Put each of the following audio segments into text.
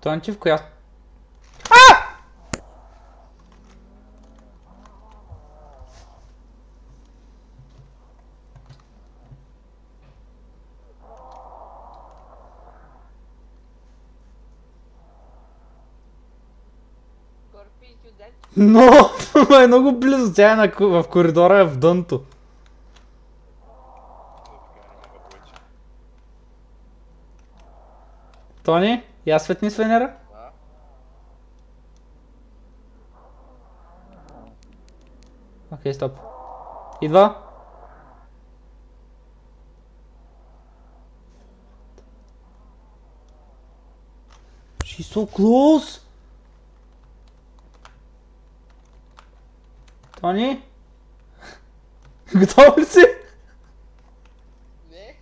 Тони ти в коя... А! Но, ама е много близо, тя е на, в коридора, е в повече. Тони, я светни с Венера. Окей, стоп. Идва. She's so close. Тони? Готов ли си? Не.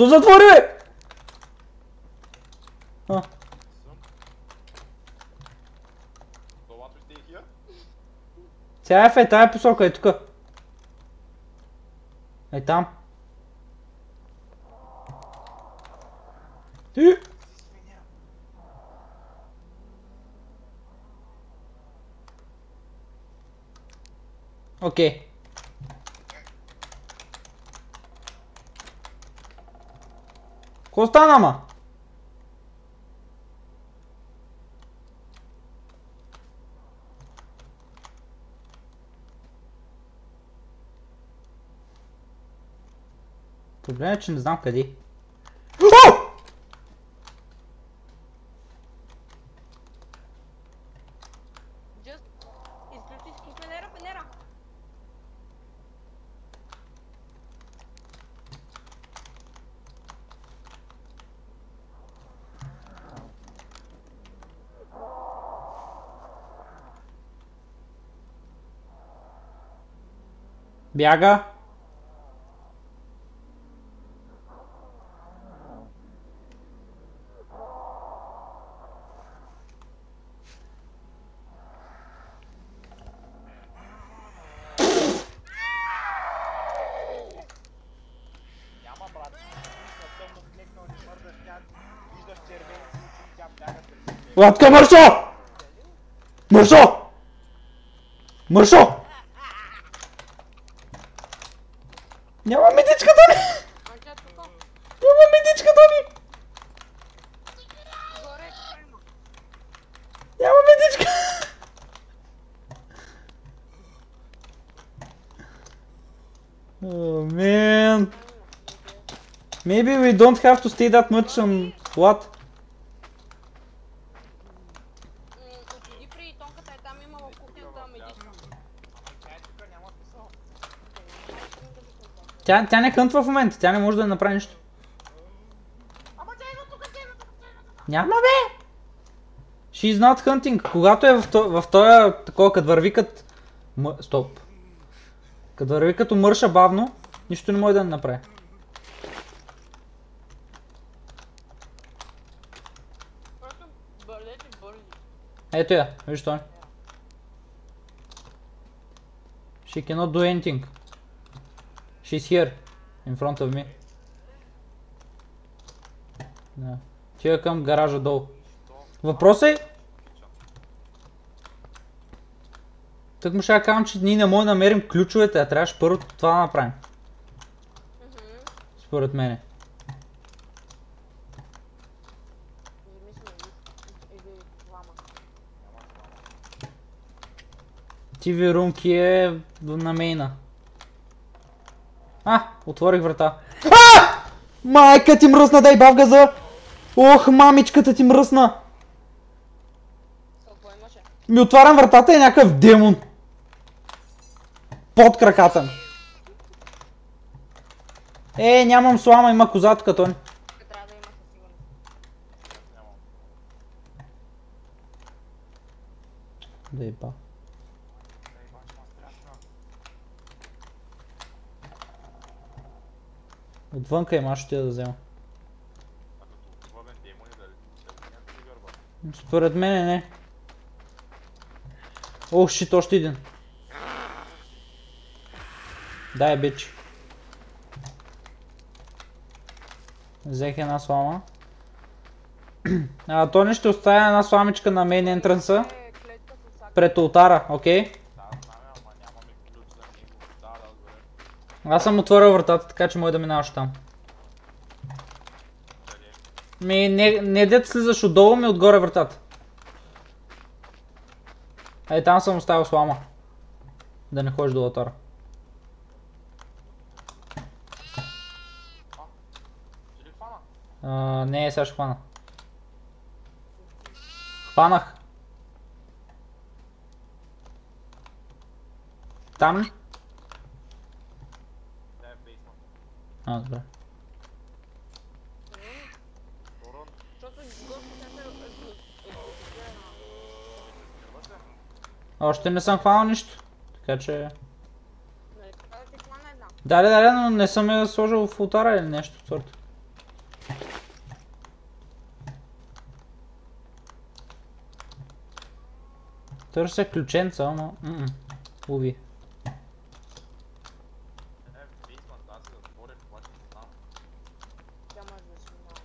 Що затвори, бе? А, тя е в е тая посока, е тук. Е там. Ти? Окей. Какво стана, ма? Проблемът е, че не знам къде. О! Just. Изключи с Венера, Венера. Бяга. Няма брат. На тъмно Miała medyczka, Tony! Gdzie to? Miała medyczka, Tony! Worek, Miała medyczka! Oh man! Maybe we don't have to stay that much on... What? Тя, тя не хънтва в момента, тя не може да направи нищо. Ама тя има тук, тя има тук. Няма бе! She's not hunting. Когато е в, то, в този такова, като върви като... М... Стоп. Като върви като мърша бавно, нищо не може да направи. Ето я, виж той. She cannot do anything. She's here, in front of me. Да. Тя към гаража долу. Въпросът е... Тък му ще я казвам, че ние не можем да намерим ключовете, а трябваше първо това да направим. Според мене. TV румки е на мейна. А, отворих врата. А! Майка ти мръсна, дай бавга за... Ох, мамичката ти мръсна. Ми отварям вратата и е някакъв демон. Под краката ми. Е, нямам слама, има коза тук, Тони. Да има със сигурност. Нямам. Да еба. Ей, бач, ма страшно. Отвънка има, ще я да взема. Според мен не. Ох, шит, още един. Дай, бич. Взех една слама. А, Тони ще оставя една сламичка на мейн ентранса Е, пред ултара, окей? Да, знаме, ама нямаме ключ за него. Да, да, добре. Аз съм отворил вратата, така че може да минаваш там. Ми, не, не дет слизаш отдолу, ми отгоре вратата. Ей, там съм оставил слама. Да не ходиш до ултара. Ти ли хвана? А, не, сега ще хвана. Хванах. Там ли? Да, е в бейсмент. А, добре. Още не съм хванал нищо. Така че... Да? Дали, дали, но не съм я сложил в ултара или нещо от сорта. Търся ключенца, ама... Уви. Е, в бейсмент, аз си затворих, обаче не знам. Тя може да си минава.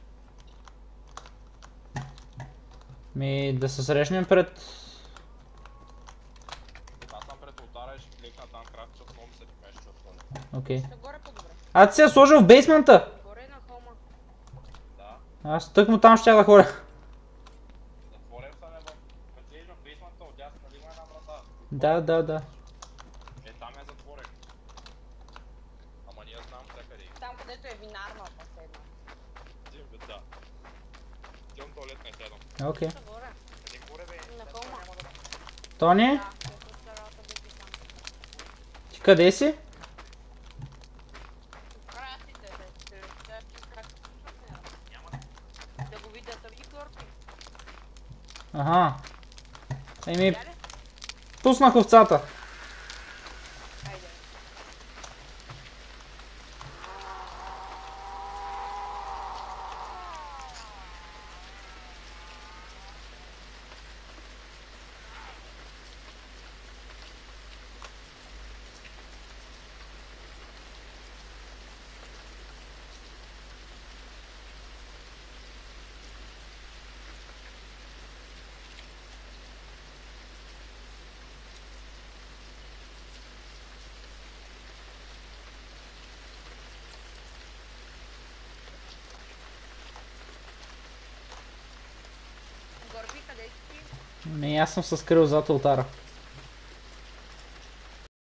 Ми да се срещнем пред... Аз съм пред ултара и ще клекна там крак, защото много ми се дипеше, че отворя. Окей. А ти си я сложил в бейсмента! Горе на холма. Да, Аз тъкмо там ще я да ходя. затворен съм е в... Като влезеш в бейсмента, отдясно нали има една врата. Да, да, да. Е, там я затворих. Ама ние знам всякъде. Там където е винарна последна. Един вид, да. Идем туалет не седам. Окей. Ще горе. Къде горе бе? На След това холма. няма да- Тони, Да, е просто работа да ти там. ти къде си? Красите, да се да ти как Няма. да го видят и горки. Ага. Еми, пуснах овцата. Ми, аз съм се скрил зад ултара.